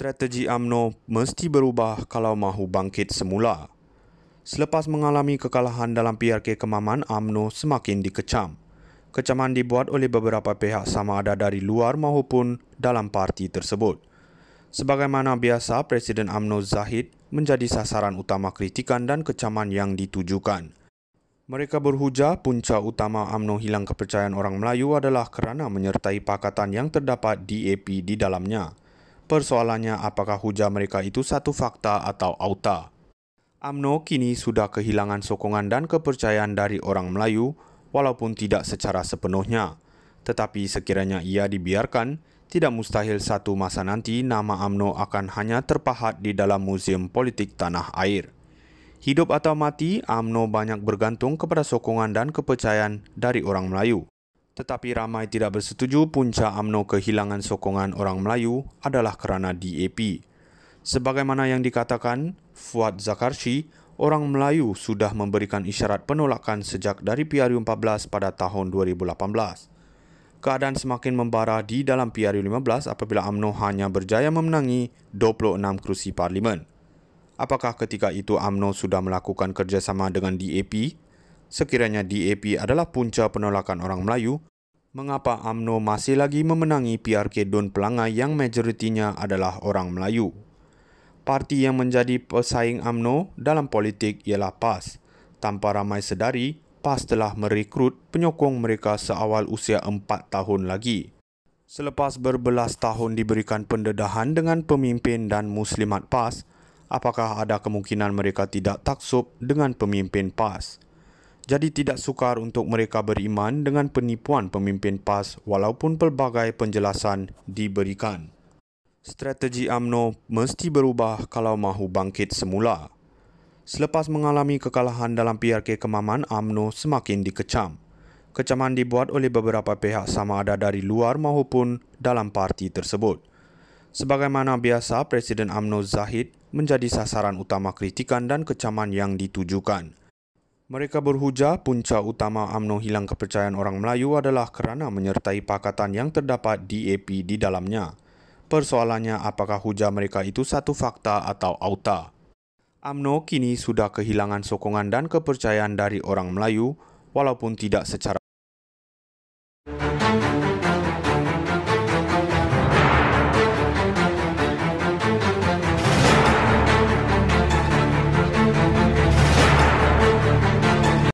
Strategi AMNO mesti berubah kalau mahu bangkit semula. Selepas mengalami kekalahan dalam PRK Kemaman, AMNO semakin dikecam. Kecaman dibuat oleh beberapa pihak sama ada dari luar maupun dalam parti tersebut. Sebagaimana biasa, Presiden AMNO Zahid menjadi sasaran utama kritikan dan kecaman yang ditujukan. Mereka berhujah punca utama AMNO hilang kepercayaan orang Melayu adalah kerana menyertai pakatan yang terdapat DAP di dalamnya. Persoalannya apakah hujah mereka itu satu fakta atau auta. AMNO kini sudah kehilangan sokongan dan kepercayaan dari orang Melayu walaupun tidak secara sepenuhnya. Tetapi sekiranya ia dibiarkan, tidak mustahil satu masa nanti nama AMNO akan hanya terpahat di dalam muzium politik tanah air. Hidup atau mati, AMNO banyak bergantung kepada sokongan dan kepercayaan dari orang Melayu. Tetapi ramai tidak bersetuju punca AMNO kehilangan sokongan orang Melayu adalah kerana DAP. Sebagaimana yang dikatakan Fuad Zakarshi, orang Melayu sudah memberikan isyarat penolakan sejak dari PRU 14 pada tahun 2018. Keadaan semakin membara di dalam PRU 15 apabila AMNO hanya berjaya memenangi 26 kerusi parlimen. Apakah ketika itu AMNO sudah melakukan kerjasama dengan DAP? Sekiranya DAP adalah punca penolakan orang Melayu, mengapa AMNO masih lagi memenangi PRK Dun Pelangai yang majoritinya adalah orang Melayu. Parti yang menjadi pesaing AMNO dalam politik ialah PAS. Tanpa ramai sedari, PAS telah merekrut penyokong mereka seawal usia empat tahun lagi. Selepas berbelas tahun diberikan pendedahan dengan pemimpin dan muslimat PAS, apakah ada kemungkinan mereka tidak taksub dengan pemimpin PAS? Jadi tidak sukar untuk mereka beriman dengan penipuan pemimpin PAS walaupun pelbagai penjelasan diberikan. Strategi AMNO mesti berubah kalau mahu bangkit semula. Selepas mengalami kekalahan dalam PRK Kemaman, AMNO semakin dikecam. Kecaman dibuat oleh beberapa pihak sama ada dari luar maupun dalam parti tersebut. Sebagaimana biasa, Presiden AMNO Zahid menjadi sasaran utama kritikan dan kecaman yang ditujukan. Mereka berhujah punca utama AMNO hilang kepercayaan orang Melayu adalah kerana menyertai pakatan yang terdapat DAP di dalamnya. Persoalannya apakah hujah mereka itu satu fakta atau auta. AMNO kini sudah kehilangan sokongan dan kepercayaan dari orang Melayu walaupun tidak secara